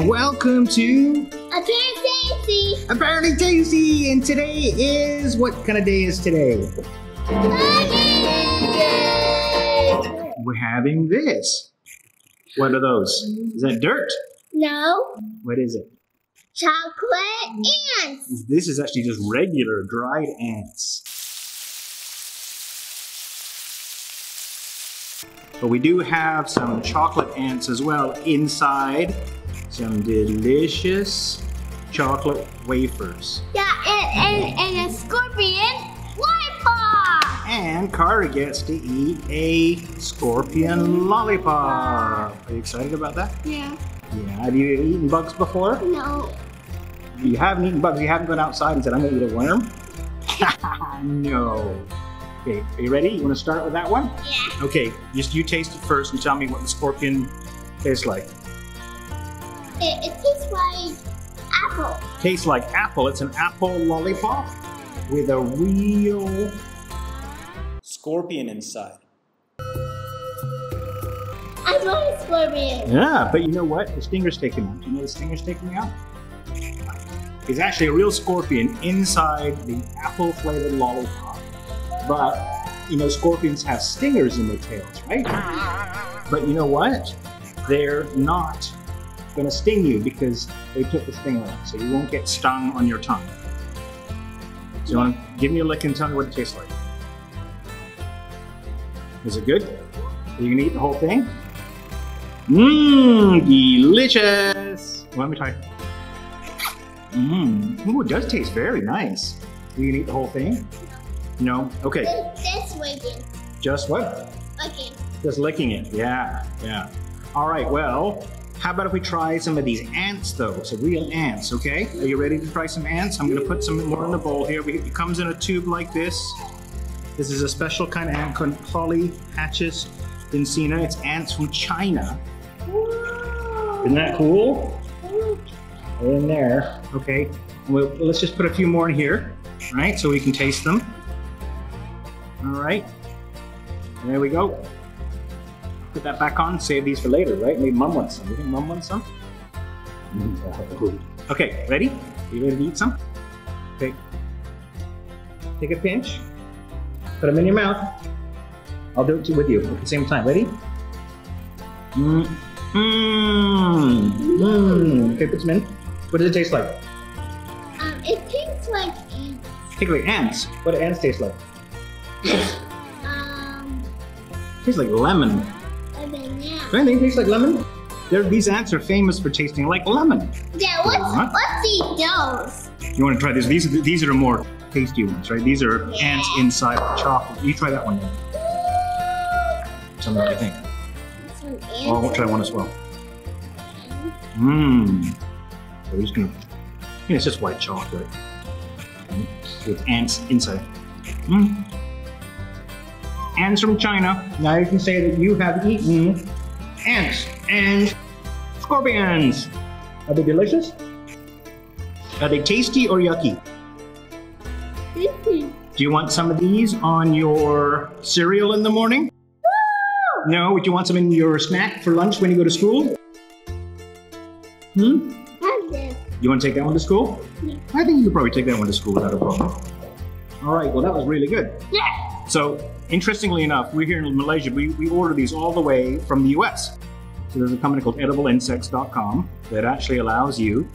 and welcome to Apparently Stacy. Apparently Tasty. And today is what kind of day is today? We're having this. What are those? Is that dirt? No, What is it? chocolate ants. This is actually just regular dried ants. But we do have some chocolate ants as well inside. Some delicious chocolate wafers. Yeah, and, and, and a scorpion lollipop. And Carter gets to eat a scorpion lollipop. Are you excited about that? Yeah. Yeah. Have you eaten bugs before? No. You haven't eaten bugs. You haven't gone outside and said, I'm to eat a worm? no. Okay, are you ready? You want to start with that one? Yeah. Okay, just you taste it first and tell me what the scorpion tastes like. It, it tastes like apple. Tastes like apple. It's an apple lollipop with a real scorpion inside. I love a scorpion. Yeah, but you know what? The stinger's taken out. Do you know the stinger's taken out? It's actually a real scorpion inside the apple flavored lollipop. But, you know, scorpions have stingers in their tails, right? But you know what? They're not going to sting you because they took the stinger out, so you won't get stung on your tongue. So you want to give me a lick and tell me what it tastes like? Is it good? Are you going to eat the whole thing? Mmm, delicious. Let me try. Mmm. Ooh, it does taste very nice. Are You can eat the whole thing? No? Okay. This, this waking. Just what? Okay. Just licking it. Yeah, yeah. All right, well, how about if we try some of these ants, though? So real ants, okay? Are you ready to try some ants? I'm going to put some more in the bowl here. It comes in a tube like this. This is a special kind of ant called Polyrhachis vicina. It's ants from China. Isn't that cool? They're in there. Okay. Well, let's just put a few more in here, right? So we can taste them. All right. There we go. Put that back on. Save these for later, right? Maybe mom wants some. You think mom wants some? Okay, ready? You ready to eat some? Okay. Take a pinch. Put them in your mouth. I'll do it too with you at the same time. Ready? Mmm. Mmm. Mmm. Okay, put some in. What does it taste like? Um, it tastes like ants. Take like ants. What do ants taste like? Um, tastes like lemon. A banana. They taste like lemon? They're, these ants are famous for tasting like lemon. Yeah, let's, What? let's eat those. You want to try this? These are these are more tasty ones, right? These are ants inside chocolate. You try that one. Then. Tell me what you think. This one Oh, I'll try one as well. Mmm. So we're just gonna. Yeah, it's just white chocolate with ants inside. Mmm. Ants from China. Now you can say that you have eaten ants and scorpions. Are they delicious? Are they tasty or yucky? Mhm. Do you want some of these on your cereal in the morning? No. Would you want some in your snack for lunch when you go to school? Hmm? Have this. You want to take that one to school? Yeah. I think you could probably take that one to school without a problem. All right, well, that was really good. Yeah. So, interestingly enough, we're here in Malaysia. We, we order these all the way from the US. So, there's a company called edibleinsects.com that actually allows you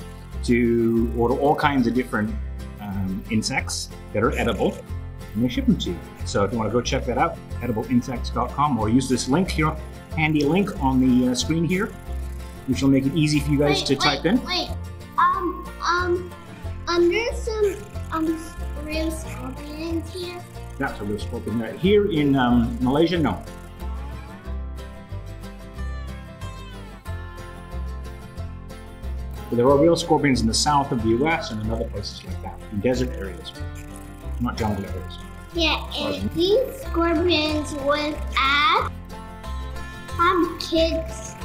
to order all kinds of different um, insects that are edible and they ship them to you. So, if you want to go check that out, edibleinsects.com or use this link here, handy link on the uh, screen here, which will make it easy for you guys Wait, to type wait, in. Wait. Um, um, um, there's some, um, real scorpions here. That's a real scorpion. Right. Here in um, Malaysia, no. But there are real scorpions in the south of the US and in other places like that, in desert areas, not jungle areas. Yeah, and these scorpions would add have kids,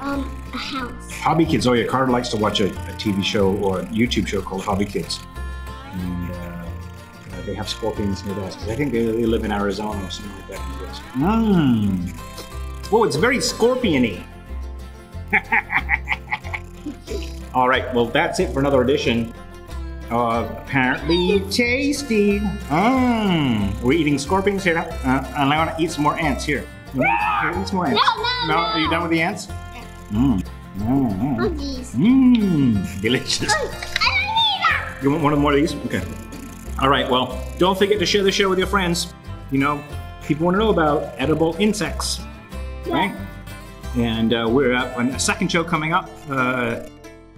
um, a house. Hobby Kids. Oh yeah, Carter likes to watch a, a TV show or a YouTube show called Hobby Kids, uh, they have scorpions near us because I think they, they live in Arizona or something like that. in the US. Mmm. Oh, it's very scorpiony. All right, well, that's it for another edition of Apparently Tasty. Mmm. We're eating scorpions here, uh, and I want to eat some more ants here. Here, eat some more ants. No, no, no. Are you done with the ants? Mmm. Mmm. Oh. Mmm. Delicious. I don't need that. You want one of more of these? Okay. All right, well, don't forget to share the show with your friends. You know, people want to know about edible insects, right? And uh, we're up on a second show coming up uh,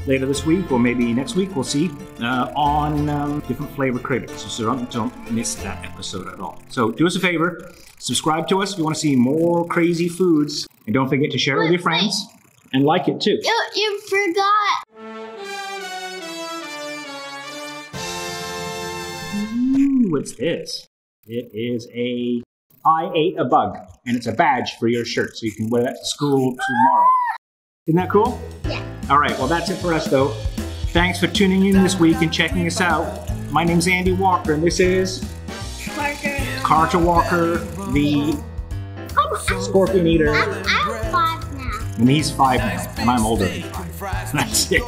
later this week, or maybe next week, we'll see, uh, on um, different flavor critters. So don't, don't miss that episode at all. So do us a favor, subscribe to us if you want to see more crazy foods, and don't forget to share it with your friends and like it too. You, you forgot. What's this? It is a I ate a bug, and it's a badge for your shirt, so you can wear that to school tomorrow. Isn't that cool? Yeah. All right, well, that's it for us, though. Thanks for tuning in this week and checking us out. My name's Andy Walker, and this is Parker. Carter Walker, the I'm, I'm, scorpion eater, I'm, I'm five now. and he's five now, and I'm older than five. That's it.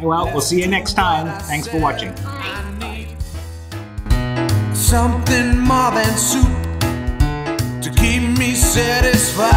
Well, we'll see you next time. Thanks for watching. Bye. Something more than soup to keep me satisfied.